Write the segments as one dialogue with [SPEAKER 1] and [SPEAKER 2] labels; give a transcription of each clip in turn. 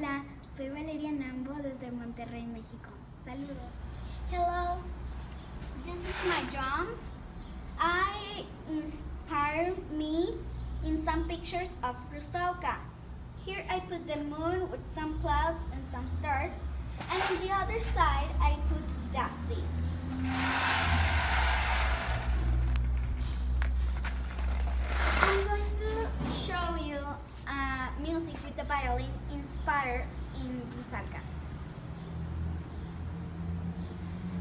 [SPEAKER 1] Mambo desde Monterrey, México. Saludos.
[SPEAKER 2] Hello, this is my drum. I inspire me in some pictures of Rusalka. Here I put the moon with some clouds and some stars, and on the other side I put Dusty.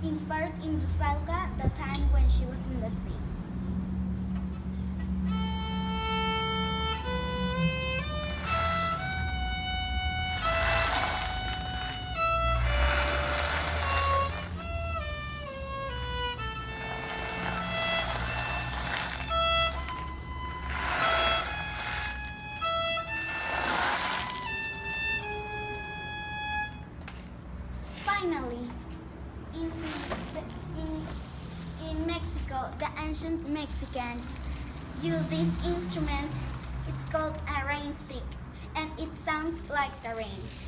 [SPEAKER 2] Inspired in Rusalka, the time when she was in the sea. Mexicans use this instrument. It's called a rain stick, and it sounds like the rain.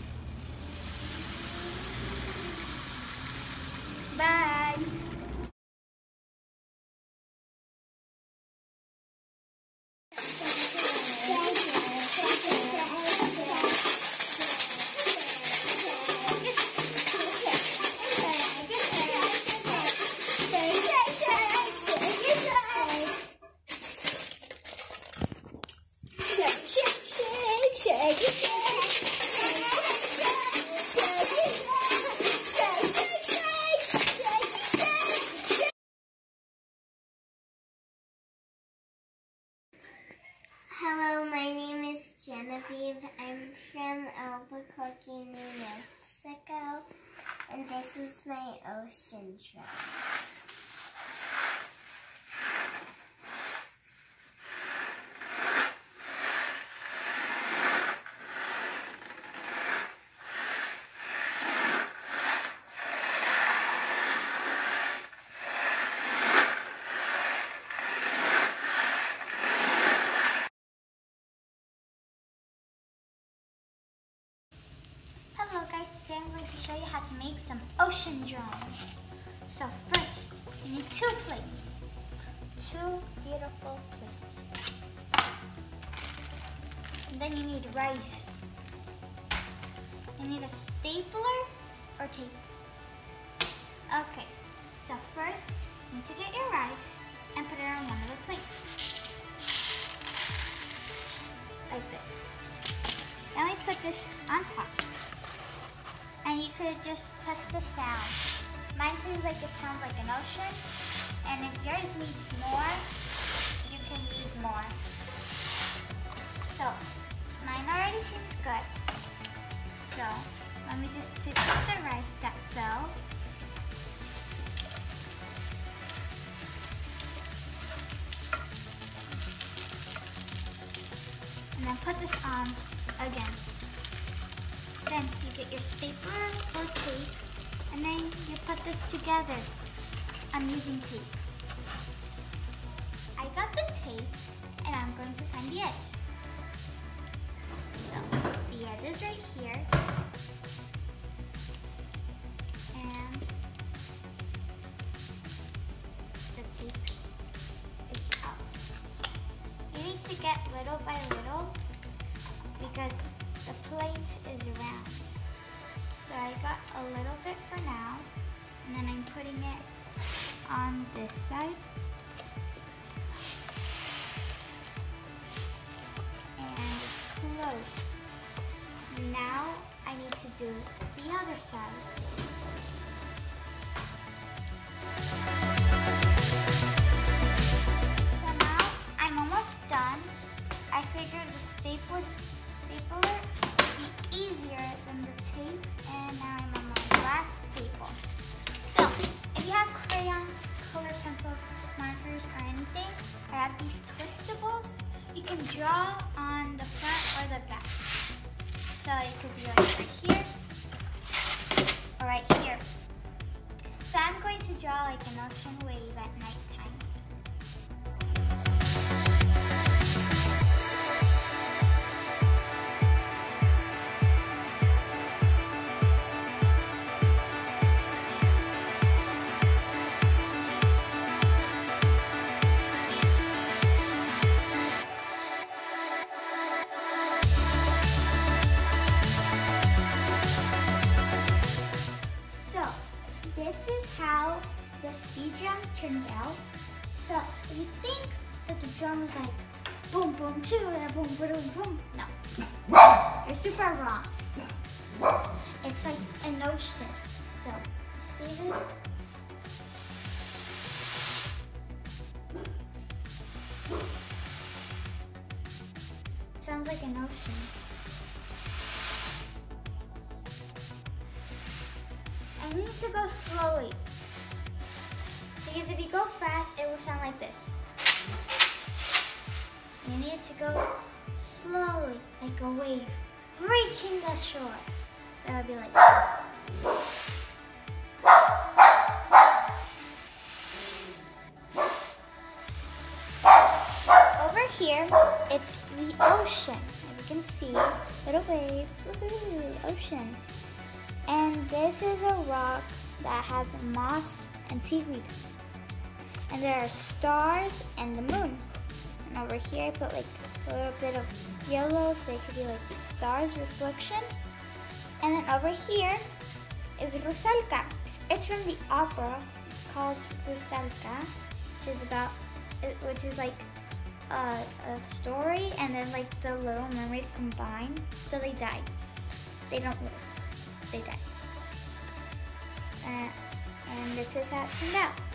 [SPEAKER 3] Is my ocean drum.
[SPEAKER 2] Hello guys, today I'm going to make some ocean drawings. So first, you need two plates. Two beautiful plates. And then you need rice. You need a stapler or tape. Okay, so first, you need to get your rice and put it on one of the plates. Like this. Then we put this on top and you could just test the sound. Mine seems like it sounds like an ocean, and if yours needs more, you can use more. So, mine already seems good. So, let me just pick up the rice that fell. And then put this on again. Then you get your stapler or tape, and then you put this together. I'm using tape. I got the tape, and I'm going to find the edge. Side. And it's close. Now I need to do the other sides. So now I'm almost done. I figured the staple stapler would be easier than the tape, and now I'm on my last staple. So, if you have crayons, color pencils, markers, or anything, I have these twistables. You can draw on the front or the back. So it could be like right here, or right here. So I'm going to draw like an ocean wave at nighttime. Boom, boom, choo, boom, boom, boom, no. You're super wrong. It's like an ocean. So, see this? It sounds like an ocean. I need to go slowly. Because if you go fast, it will sound like this. You need to go slowly, like a wave, reaching the shore. That would be like Over here, it's the ocean. As you can see, little waves, ocean. And this is a rock that has moss and seaweed. And there are stars and the moon. Over here I put like a little bit of yellow so it could be like the stars reflection. And then over here is Rusalka. It's from the opera called Rusalka, which is about, which is like a, a story and then like the Little Mermaid combined. So they die. They don't live. They die. Uh, and this is how it turned out.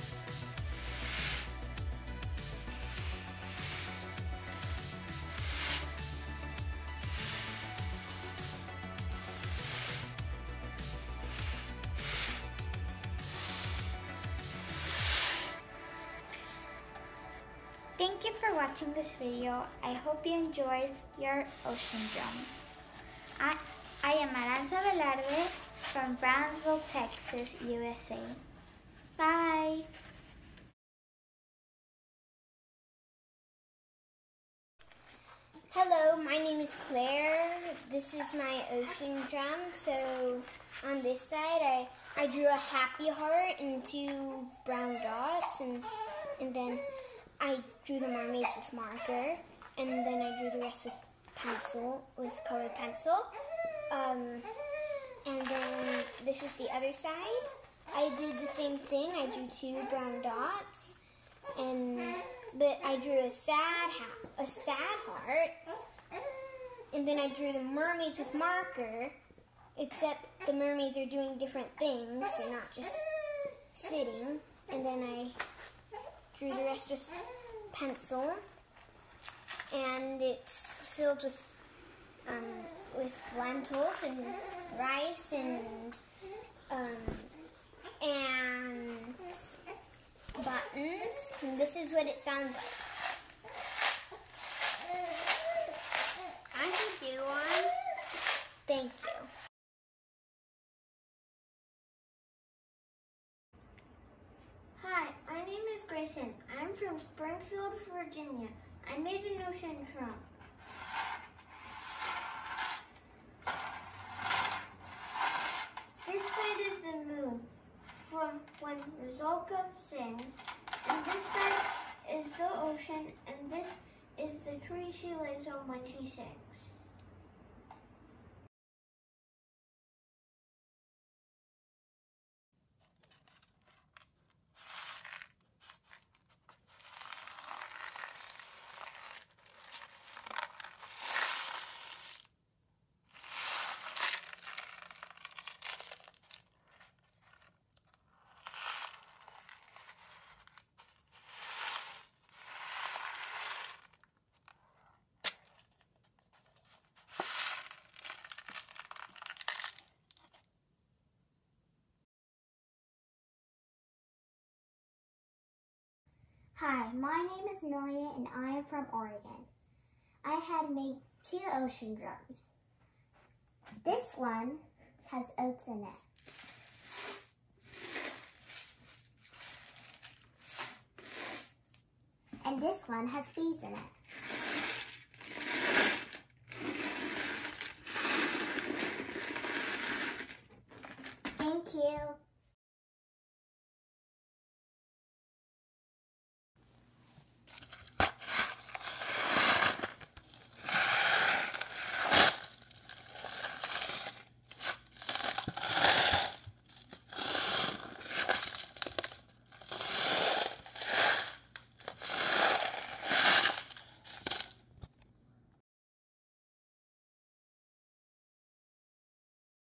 [SPEAKER 2] Thank you for watching this video. I hope you enjoyed your ocean drum. I, I am Aranza Velarde from Brownsville, Texas, USA. Bye.
[SPEAKER 3] Hello, my name is Claire. This is my ocean drum. So on this side, I, I drew a happy heart and two brown dots, and and then I drew the mermaids with marker, and then I drew the rest with pencil, with colored pencil. Um, and then this was the other side. I did the same thing. I drew two brown dots, and but I drew a sad a sad heart, and then I drew the mermaids with marker. Except the mermaids are doing different things. They're not just sitting. And then I drew the rest with pencil, and it's filled with um, with lentils and rice and um, and buttons. And this is what it sounds like. Thank you.
[SPEAKER 4] Hi, my name is Grayson. I'm from Springfield, Virginia. I made an ocean drum. This side is the moon from when Rusalka sings, and this side is the ocean, and this is the tree she lays on when she sings.
[SPEAKER 3] Hi, my name is Amelia and I am from Oregon. I had made two ocean drums. This one has oats in it. And this one has bees in it. Thank you.